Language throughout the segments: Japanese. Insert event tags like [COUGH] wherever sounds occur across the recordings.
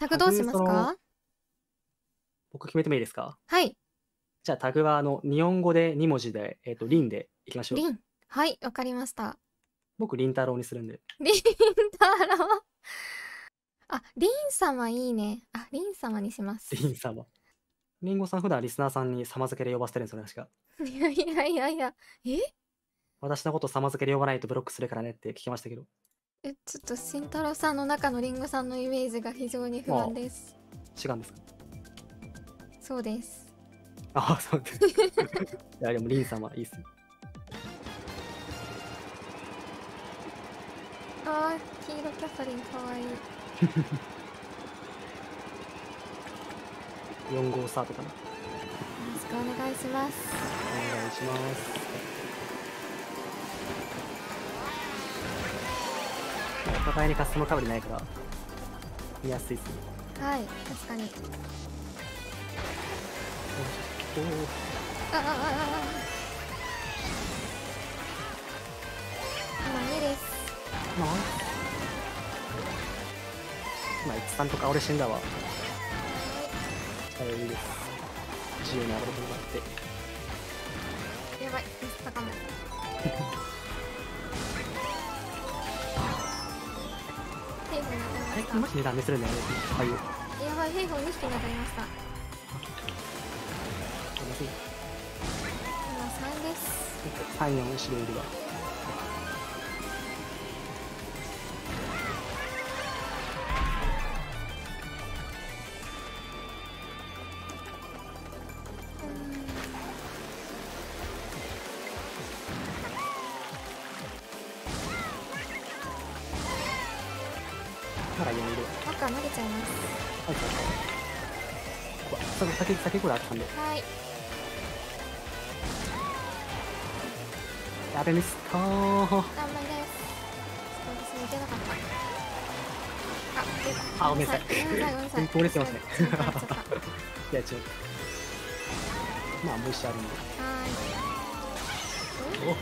タグどうしますか？僕決めてもいいですか？はい。じゃあタグはあの日本語で2文字で、えっ、と、リンでいきましょう。リン。はい、わかりました。僕、リン太郎にするんで。リン太郎。あ、リン様いいね。あ、リン様にします。リン様。リンゴさん普段リスナーさんに様付けで呼ばせてるんですよね、確か。いやいやいやいや。え？私のこと様付けで呼ばないとブロックするからねって聞きましたけど。え、ちょっと慎太郎さんの中のリンゴさんのイメージが非常に不安です。違うんですか？そうです。ああ、そうです。いや、でもリン様いいっす。あー、黄色キャサリンかわいい。4号スタートかな。よろしくお願いします。お願いします。お互いにカスタムかぶりないから、見やすいっすね。はい、確かに。あああああ今2です。まあ、まあ、いつさんとか俺死んだわ。あれいいです。自由に暴れてもらって。やばい、ミスったかも。最近マジでダメするんだよねああいうやばい兵法2匹に当たりました。しい今3です。3、4、4、4、4、4、4、2ぐらいあったんで。はい。やべミすか？ー。頑張です。私もけなかった。あ、ごめんなさい。ん通れてますね。[LAUGHS] いや、ちょっと。まあ、もう一あるんで。はい。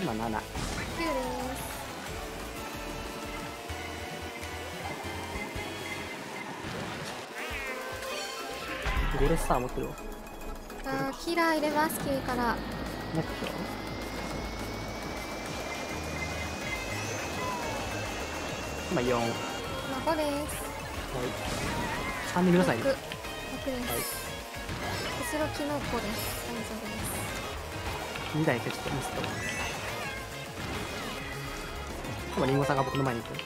お今7。9です。ゴレスター持ってるわ。あー、キラー入れます、9から。ネクト今4。はい。今5です。3人皆さんい6。る。6です。後ろキノコです。大丈夫です。2台消してミスト。今、リンゴさんが僕の前にいてる。いっ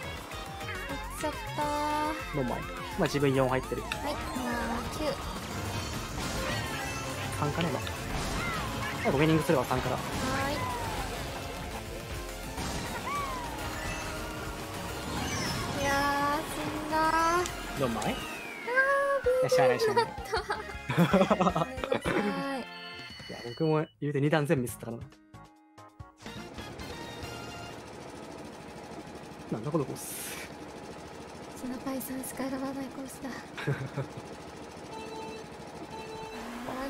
ちゃったー。の前。今、自分4入ってる。はい、今9。3かね、今。あ、ごめん、リングするわ、3から。はーい。いやー、死んだー。4枚い？あや、しゃあないしゃあない。い。[LAUGHS] いや、僕も言うて2段全部ミスったからな。なんだこのコース。スナパイさんしか選ばないコースだ。[LAUGHS]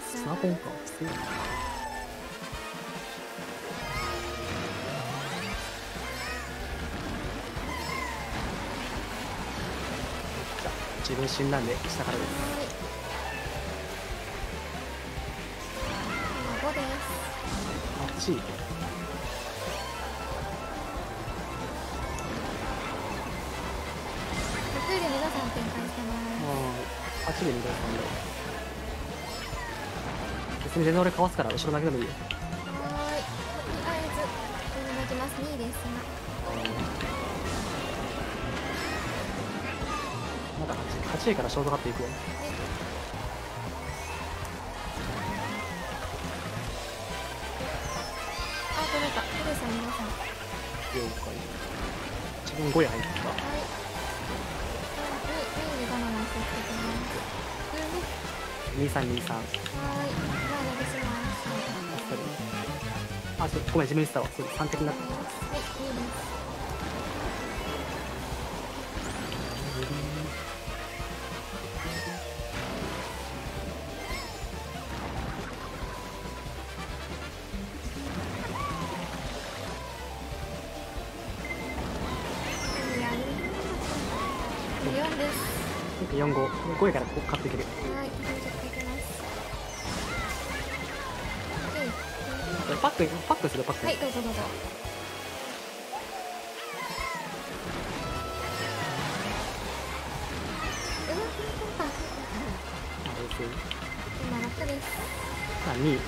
スナポンか。自分死んだんで、下からです。今5です。あっち。得意で皆さん展開してます。ああ、8で2台3台。別に全然俺かわすから、後ろだけでもいいよ。はーい。とりあえず、これ投げます。2位です。まだ 8, 8位からショートカットいくよ。あ、取れた。取れさん皆さん。は了解。自分5位入った。い。2位でバナナを吸ってきます。二三二三。はい。お願いします。あ、ちょっとごめん、自分でしたわ。そう、三的になってます。4です。4、5からこう買っていける。はいパックパックするパック、はいどうぞどうぞ。うわあ今楽です。あ2位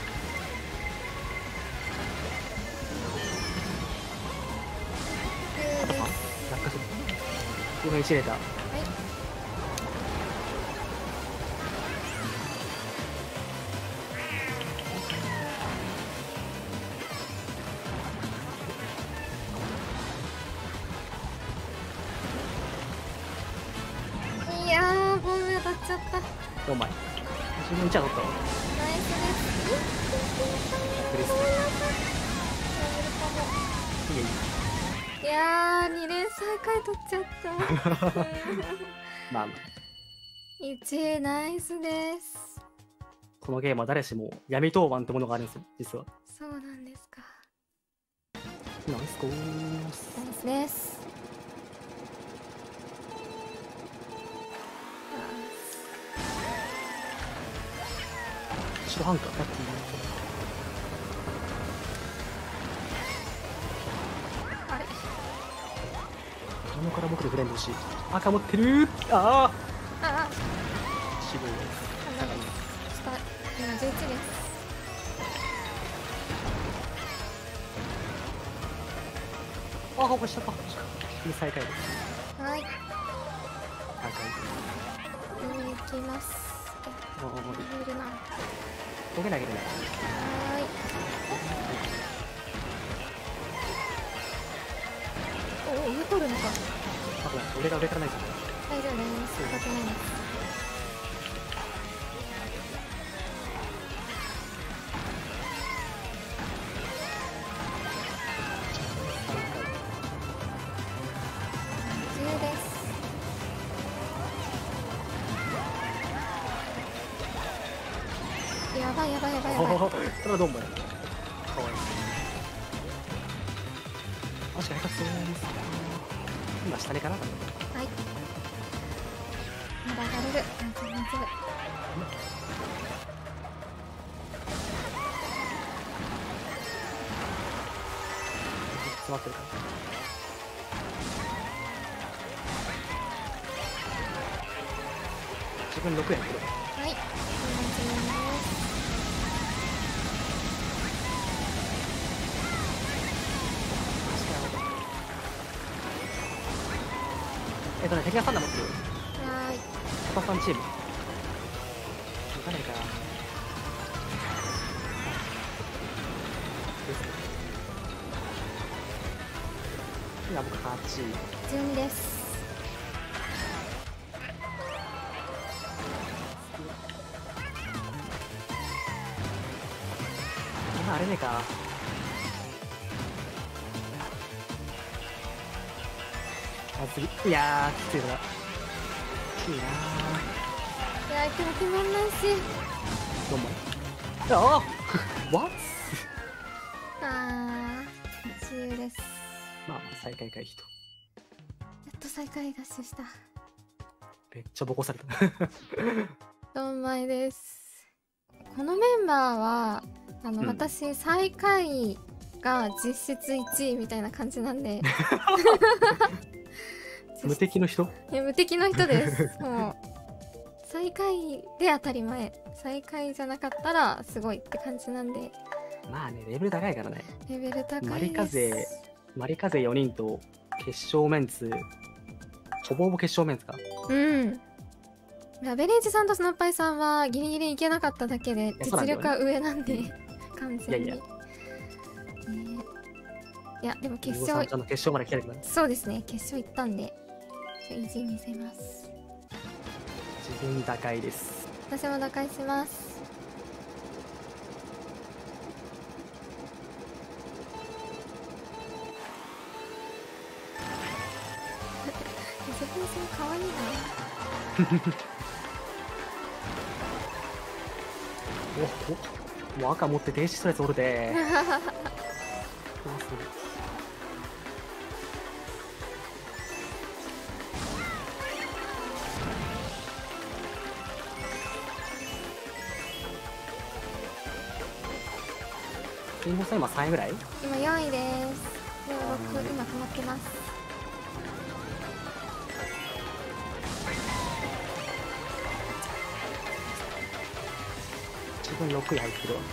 9です。落下する。これ1レーター自分1は取った。わスですいやー2連最下位取っちゃった。まあまあ1位ナイスですこのゲームは誰しも闇当番ってものがあるんですよ。実は。そうなんですか。ナイスコース。ナイスです白ハンカーラッキあれー頼むから僕でフレンド欲しい赤持ってるああああ渋いあなんか下今11ですあこれ下か次最下位ですはい赤い見に行きますいるなボケ投げないけどねーいおお上取るのか多分俺が上からないじゃん大丈夫です上がってないですやばいやばいやばいやばい。おおそれはどんぼやかわいい。足が下手くそです今下にかなはい。まだ上がれる。大丈夫大丈夫詰まってるから。自分6円けどはいえっとね敵が3段持ってる。はーい。パパさんチーム。行かないか今僕8 12です。今あれねえかあ次いやーきついな。いないやー今日決まんないしどうも。ああ What? あー10です。まあまあ再開回避と。やっと再開ダッシュした。めっちゃボコされた。ドンマイです。このメンバーはあの、うん。私最下位が実質1位みたいな感じなんで [LAUGHS] 無敵の人？いや無敵の人です。もう最下位で当たり前。最下位じゃなかったらすごいって感じなんで。まあねレベル高いからね。レベル高いです。マリカ勢マリカ勢4人と決勝メンツほぼほぼ決勝メンツか。うん。ラベレージさんとスナッパイさんはギリギリいけなかっただけで実力は上なんで完全に。いやいね。いやでも決決勝決勝まで来てるからそうですね。決勝行ったんで意地見せます。自分高いです。私も打開します。水風船かわいいなおお赤持って電子ストレスおるで。[LAUGHS] 怖すぎる？今3位ぐらい？今4位です。で6今止まってます。自分6位入ってるわ。は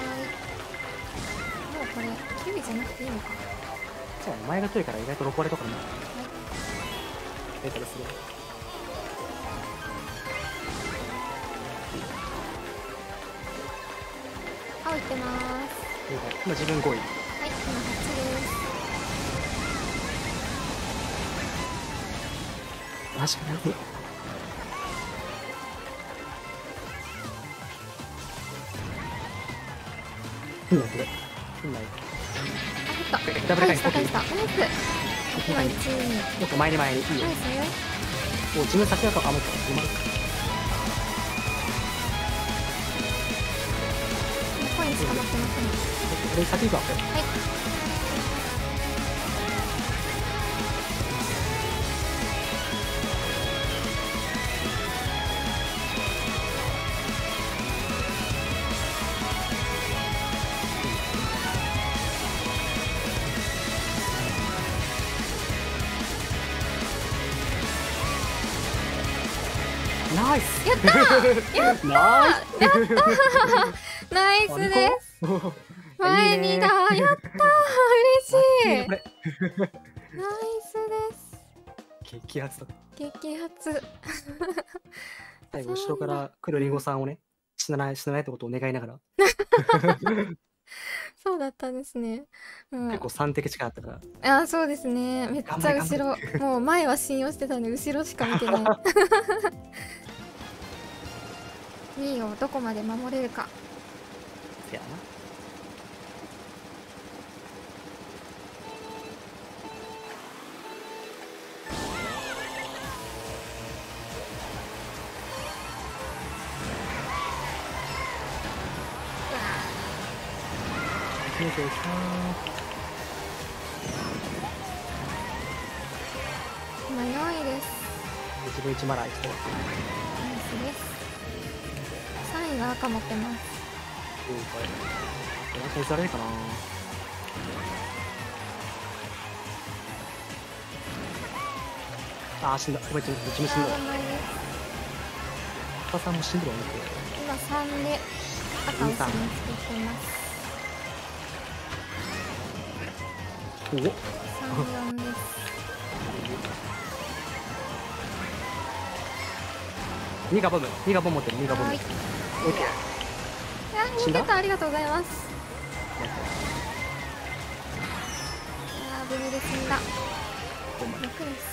ーい。もうこれ9位じゃなくていいのか。そうお前が強いから意外と6割とかになるはい。出たりする今自分5位はい今8です。マジかなうんこれ。うんないあ降ったダブル返し。た返し返したナイス今1位にもっと前に前にいいよ。自分先だとあもううまいコインしか持ってません俺先行くわはい。ナイス。やったー！やった [LAUGHS] ナイス。[LAUGHS] です。ス前にだ。いいね。やったー。嬉しい。これ。ナイスです。激アツだ。激アツ。[LAUGHS] 最後後ろから来るリンゴさんをね死なない死なないってことを願いながら。[LAUGHS] そうだったんですね。もう結構3滴近かったから。あーそうですね。めっちゃ後ろ。もう前は信用してたんで後ろしか見てない。2位をどこまで守れるか。せやな見てき今4位です。た自分一マラーしてナイスです。3位が赤持ってます。うんこれこれは消されるかなあー死んだ。ごめん自分自分死んだ。さんも死んでるわね今3で赤をすりつけていますお。お34です2がボム2がボム持ってる。2がボムはい。オッケー。いや死んだ？逃げたありがとうございます。あで死んだ。お前6です。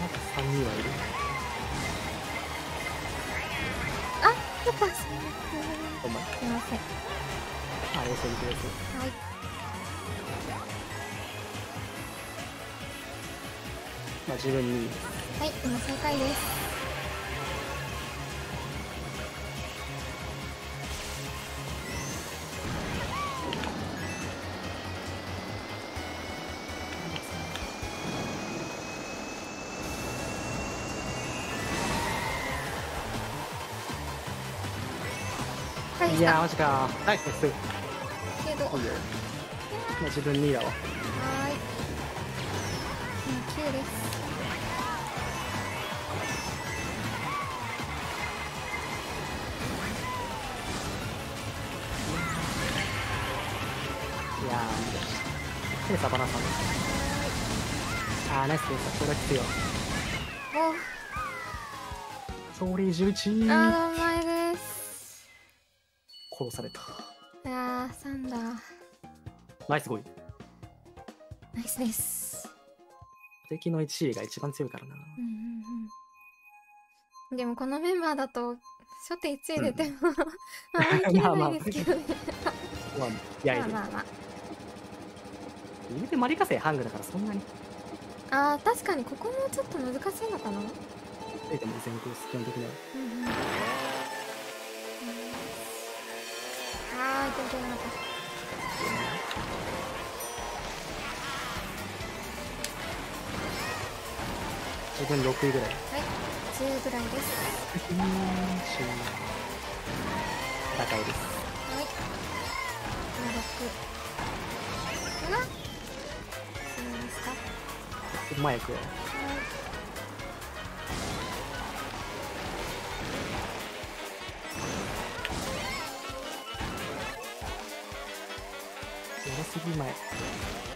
まだ3人はいるですはい。まあ自分に。はい今正解です。い。やマジかナイスですけどいい。よまあ自分2だわ。はーい。今9です。いやーでサバナさん。あーナイスです。これ強いお。ソーリー11あーナイス5位ナイスです敵の1位が一番強いからな。うんうんうん。でもこのメンバーだと初手1位出ても、守りきれないですけどね。まあいやいや。まあまあ。まあ言うてマリカセハングだからそんなに。あー確かにここもちょっと難しいのかな。えでも全国基本的には。うんうん。あーいけるいけるまた自分6位ぐらい。はい10ぐらいです。戦いです。はい。今6うわすみましたはうまいくよい。やりすぎ前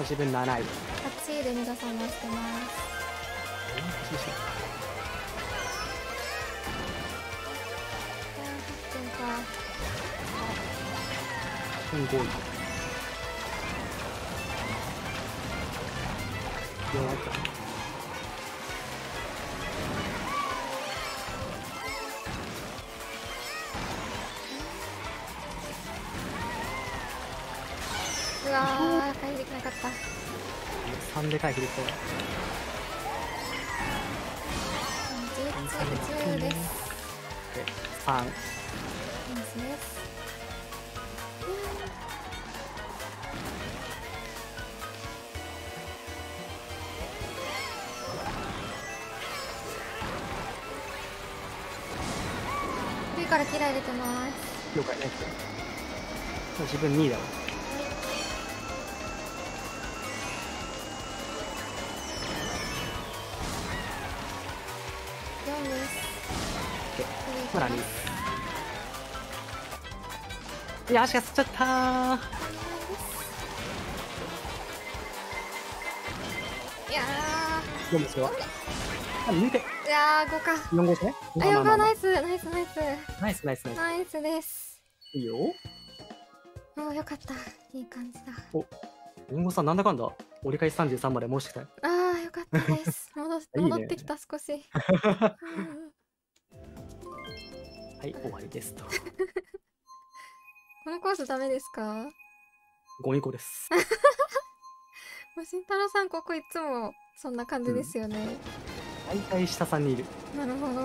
今自分7位8位で皆さん回してます。8分か分5位回避できたよ11 10ですで3ナイスです上からキラ入れてます。了解ね自分2位だわほら2位いや足がつっちゃったーいや4ですよあ抜いて。ーいやー5か4号ですねあよかナイスナイスナイス。ナイスナイスナイス。です。いいよ。もうよかった。いい感じだ。リンゴさんなんだかんだ？折り返し33まで申してきたよ。あーよかったです。戻戻ってきた少し。う [LAUGHS] んはい終わりですと。このコースダメですか？ゴミコです。[LAUGHS] 慎太郎さんここいつもそんな感じですよね、大体下さんにいる。なるほど。確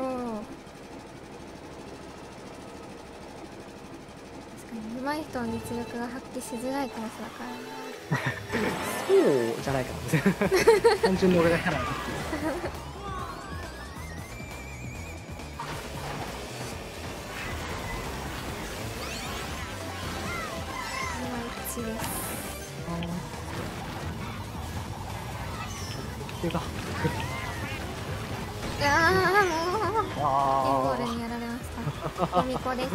かに上手い人は実力が発揮しづらいコースだからな。[LAUGHS] そうじゃないかな [LAUGHS] 単純に俺がキャラが今1です手がああもうインボールにやられましたミコです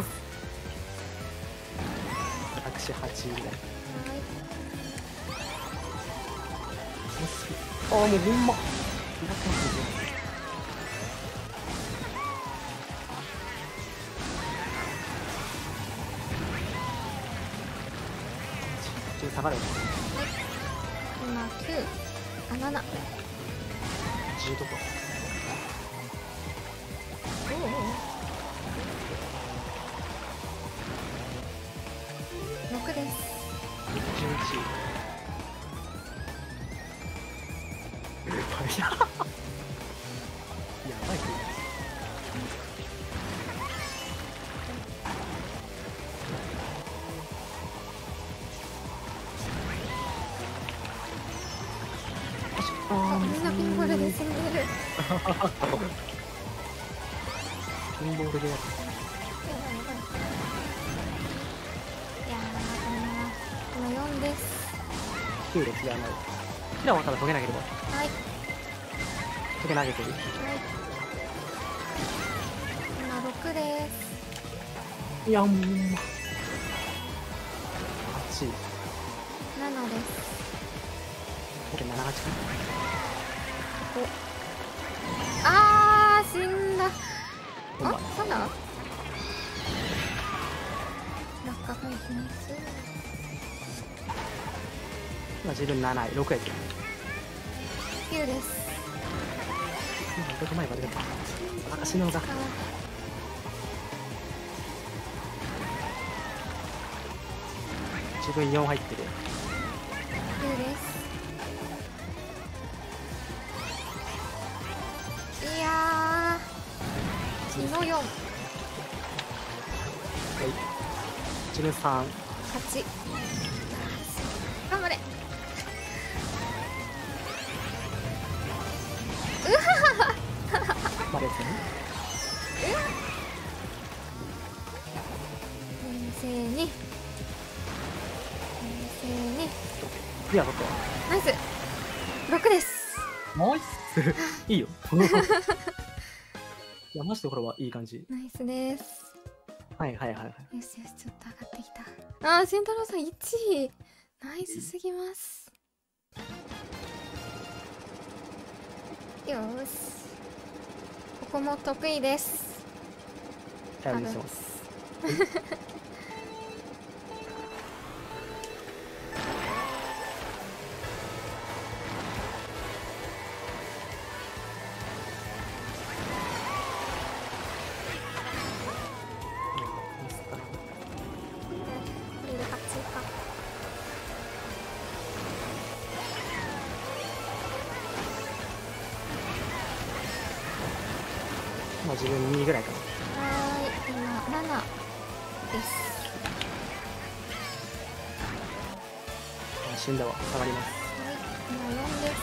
私8位ぐらいはいああもうほんま開きますね下がるわ今9あ7 10とかあみんなピンボールで死んでるピンボールでやっやばいやばいいやーこれは今4です9列ではないキラはただ解けなければはい解け投げてるはい今6ですいやもう8オッケー78かあー死んだ。あそうだ落下回避ナイス今自分7位6位やけど。9です。今どこ前まで出た。私の方があ自分4入ってる2の四。はい。1の38頑張れ。うわはバレてね。うわ先生に。先生に。いや僕はナイス。六です。ナイスいいよ。[LAUGHS] いや、マジでこれはいい感じ。ナイスです。はいはいはいはい。よしよしちょっと上がってきた。あー仙太郎さん1位。ナイスすぎます。よーし。ここも得意です。頼り12ぐらいかな。はい今7です。あ死んだわ下がります。はい。今4です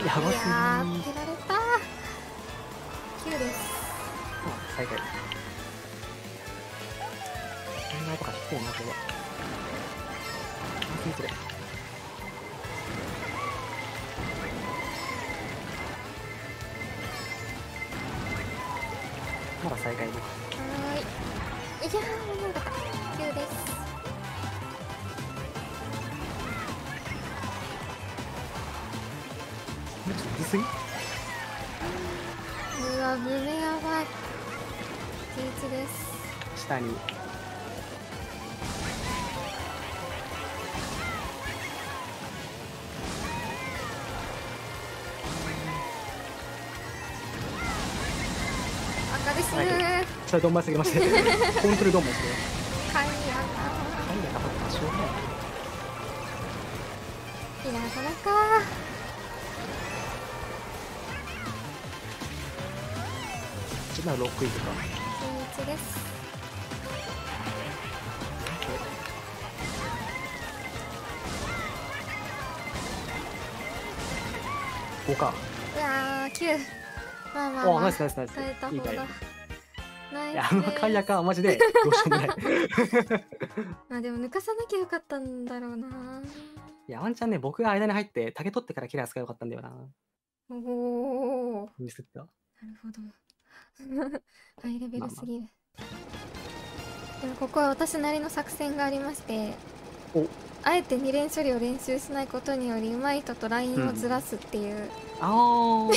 11やばすぎやー当てられた。9です。あ最下位。うわ胸やばい。11です。下に。赤ですはい。ーそれすぎまして。本当にどんまいすぎまかいや何がかかった [LAUGHS] しょうがない。いなかなか自分は6位とか。11です5か。うわー9まあまあおまあ。ナイスナイスナイス。いいあの解約はマジでどうしようもない。[LAUGHS] まあでも抜かさなきゃよかったんだろうな。いや、ワンチャンね、僕が間に入って、竹取ってからキラー使えばよかったんだよな。おおー。ミスった。なるほど [LAUGHS] ハイレベルすぎる、でもここは私なりの作戦がありましておあえて二連処理を練習しないことによりうまい人とラインをずらすっていう、あー。[LAUGHS] い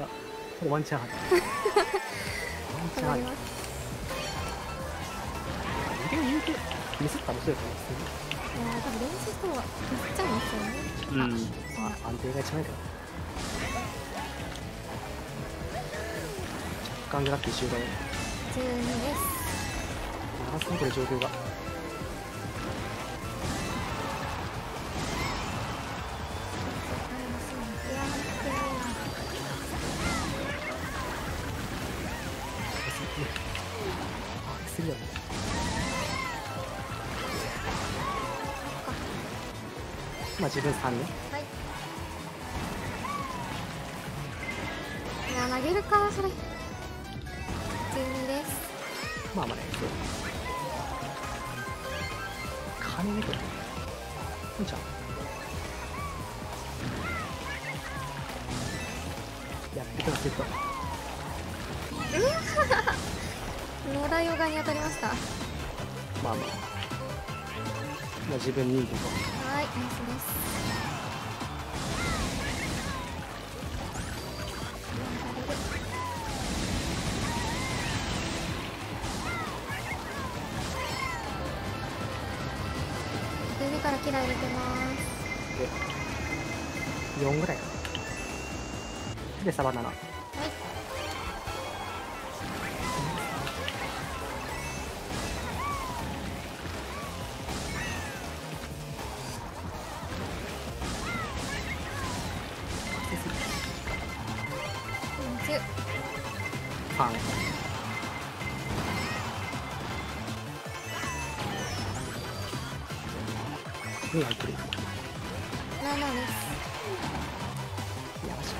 や、これワンチャン。ワンチャンあるわかり。ます意外に言うと、ミスったら面白いかもしいやー多分練習してもミスっちゃうんですよね。うん。まあ、安定が一番いいから。若干グラッキー終了。12です長すぎこれ状況が。まあ自分3ね。はいいや投げるかそれ金ね、これ。いいじゃん。やってくださいと。野良ヨガに当たりましたはまあまあ。まあ自分2位とか。いナイスですキラ入れてますで、4ぐらいかな。で、サバ7。は2入ってる。7ですよし。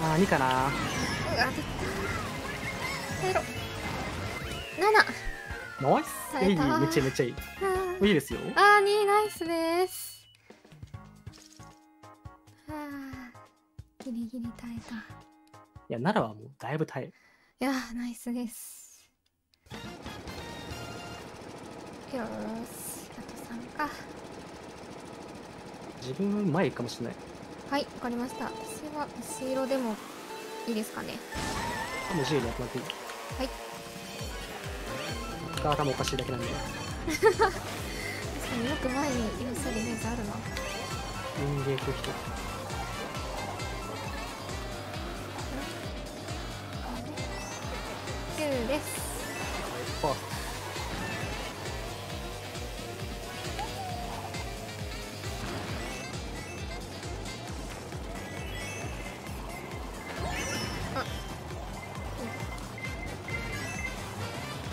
ああー2かなうわ出た耐えろナイスいいめっちゃめっちゃいいいいですよあー2ナイスですあギリギリ耐えたいや奈良はもうだいぶ耐えるいやーナイスです。よーしあと3か。自分前行くかもしれない。はいわかりました。私は後ろでもいいですかね。あもう G でやってもらっていい。はい。頭おかしいだけなんで。[LAUGHS] 確かによく前にいらっしゃるイメージあるな。人間空人です。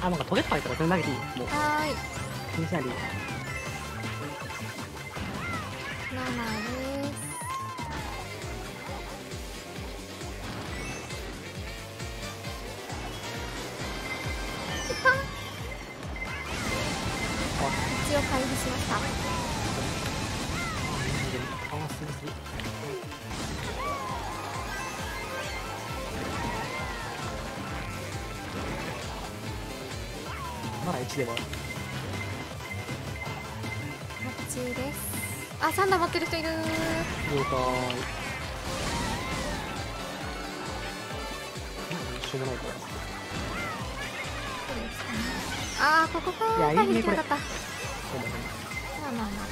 あ、なんかトゲとか入ったら全然投げていい？よもう。はーい。気にしないでいい？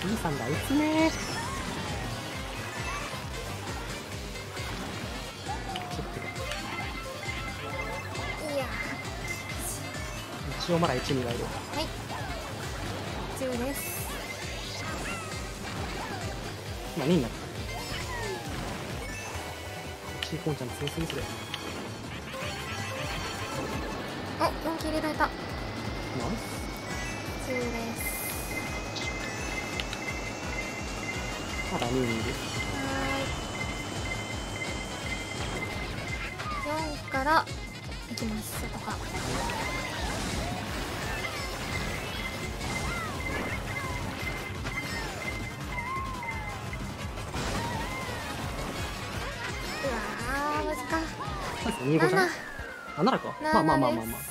いいさんだ打つね。一応まだ1にはいる。ーはい。10です。今2になった。チーコンちゃん強すぎするお4切入れられた。ナイスまだ2にいるはーい4からいきます。そこかうわーマジか2個じゃん7あ7かまあまあまあまあまあ。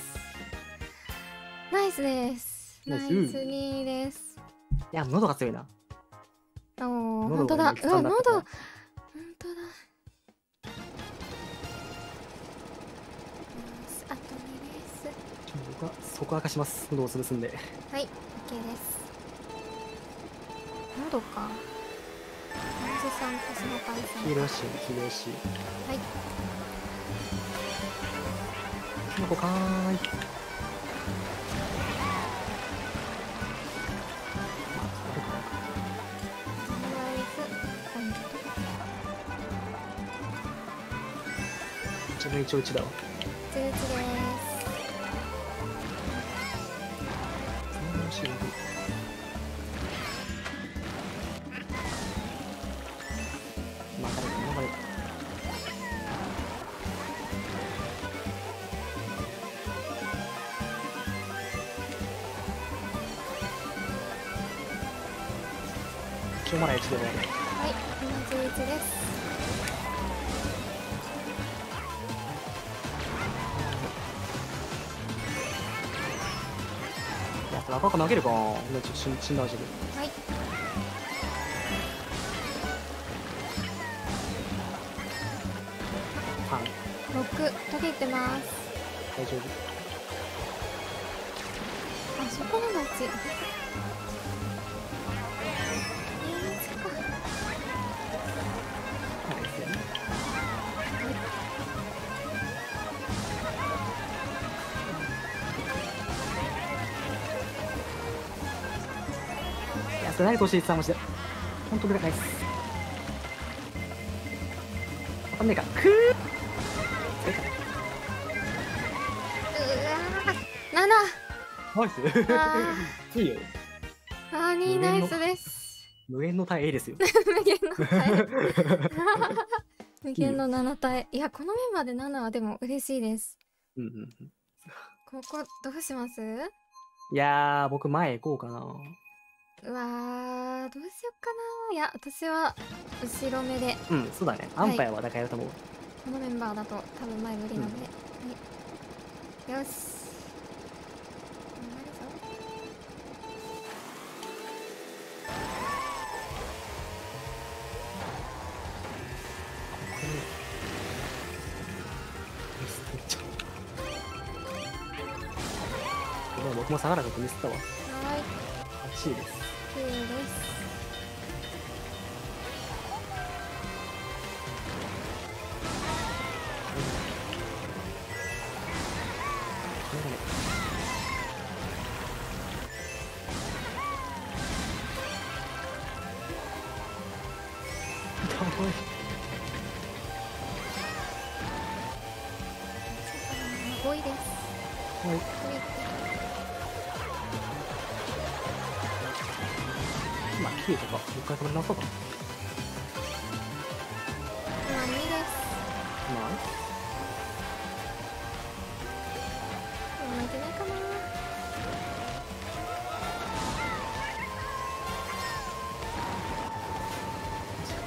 ナイスです。ナイス。ス2です。いや喉が強いな。おお喉本当だ。う喉。本当だ。あと2です。僕は底明かします。喉を潰すんで。はい OK です。喉か。おじさんとそのパイセン黄色いししはい。キノコかーい自分一応1だわ11です。3 4 5またまた一応まだ1で終わるはい今11ですいやこれ赤く投げるかなねちょっと死ん死んだ自分はい。はい。6途切ってます。大丈夫。あそこの町いやそれ何としいさんマジで本当にナイスわかんねえか。くー。それかうわー。7ナイスあいいよ。ーあー2ナイスです。無限の対 A ですよ。[LAUGHS] 無限の耐え無限の7体いやこのメンバーで7はでも嬉しいです。うんうんうん。ここどうします？いやー、僕前行こうかな。うわーどうしよっかないや私は後ろ目で。うん、そうだね。アンパイアはだからやると思う。このメンバーだと多分前無理なんで、はい、よし。僕も下がらなくてミスったわ。しい。です今、9とか、もう一回止め直そうかな。今2です。まあ、今いけないかな。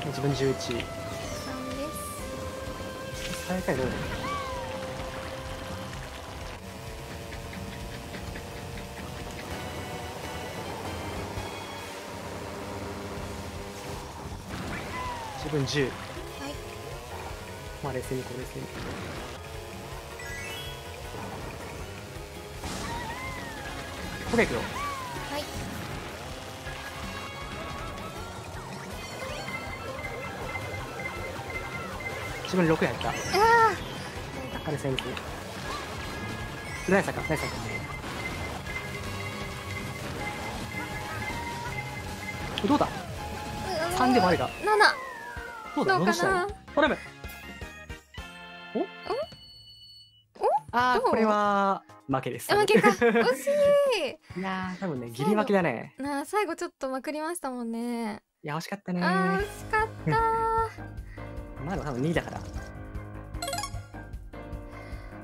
自分11。3です。最下位どうだ分10。はいまあ冷静にこう冷静に。これいくよ。はい自分6やった。ああれ先生。何さか何さか。どうだ？あ3でもありか。7どうだどうかな？戻したい？トラメお？あこれは負けです。負けか。惜しい。やー、多分ね、ギリ負けだね。いなあ最後ちょっとまくりましたもんね。いや、惜しかったね。あー惜しかった。まあでも多分2位だから。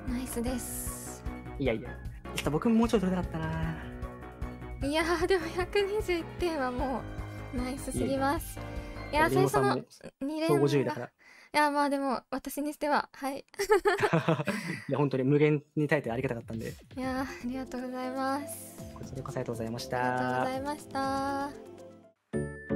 ナイスです。いやいや。ちょっと僕ももうちょい取れたかったな。いやーでも121点はもうナイスすぎます。いやリンいや最初の2連50位だから。いやまあでも私にしてははい。[LAUGHS] いや本当に無限に耐えてありがたかったんで。いやありがとうございます。こちらこそありがとうございました。ありがとうございました。